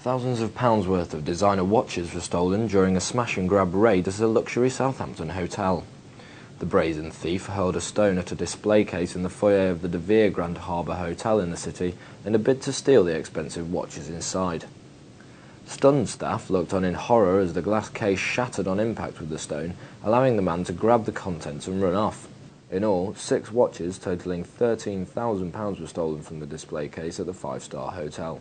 Thousands of pounds worth of designer watches were stolen during a smash and grab raid at a luxury Southampton hotel. The brazen thief hurled a stone at a display case in the foyer of the De Vere Grand Harbour Hotel in the city in a bid to steal the expensive watches inside. Stunned staff looked on in horror as the glass case shattered on impact with the stone, allowing the man to grab the contents and run off. In all, six watches totalling £13,000 were stolen from the display case at the five-star hotel.